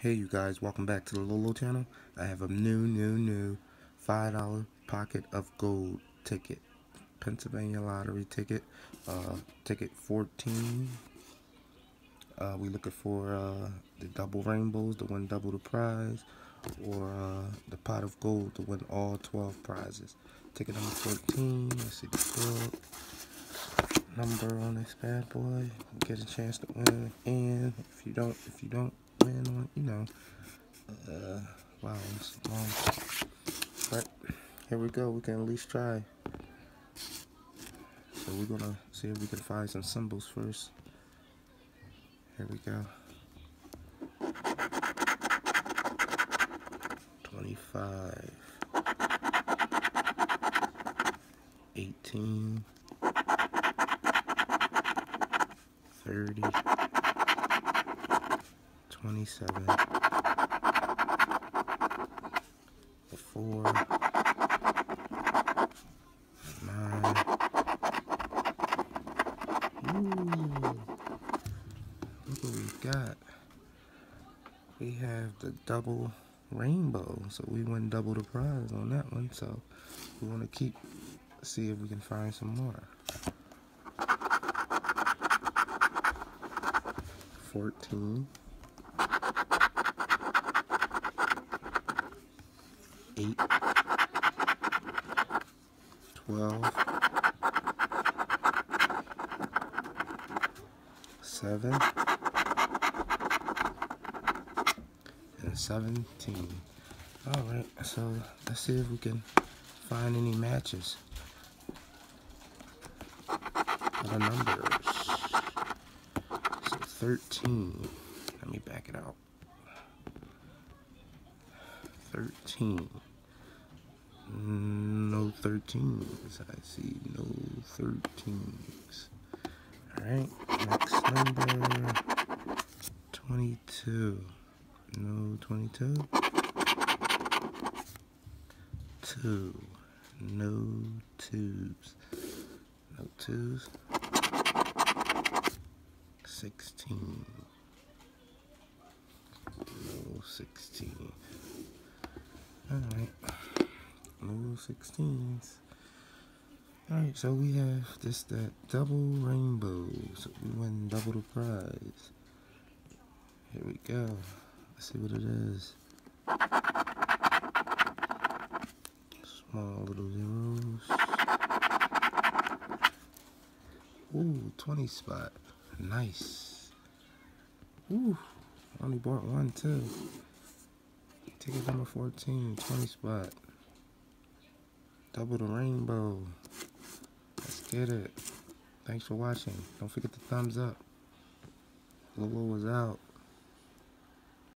Hey you guys, welcome back to the Lolo channel. I have a new, new, new $5 pocket of gold ticket. Pennsylvania lottery ticket. Uh, ticket 14. Uh, we looking for uh, the double rainbows to win double the prize. Or uh, the pot of gold to win all 12 prizes. Ticket number 14. Let's see the book. Number on this bad boy. Get a chance to win. And if you don't, if you don't on, you know, uh, wow, long. But here we go. We can at least try. So we're gonna see if we can find some symbols first. Here we go. 25 18 30 27 4 9 Ooh. Look what we got. We have the double rainbow. So we win double the prize on that one. So we want to keep, see if we can find some more. 14 8 12 7 and 17 all right so let's see if we can find any matches. The numbers. So 13 let me back it out 13 no 13s. I see no 13s. Alright, next number 22. No 22. 2. No twos. No twos. 16. No 16. Alright. No 16s. Alright, so we have this that double rainbow. So we win double the prize. Here we go. Let's see what it is. Small little zeros. Ooh, 20 spot. Nice. Ooh, only bought one too. Ticket number 14, 20 spot. Double the rainbow. Let's get it. Thanks for watching. Don't forget the thumbs up. Lolo was out.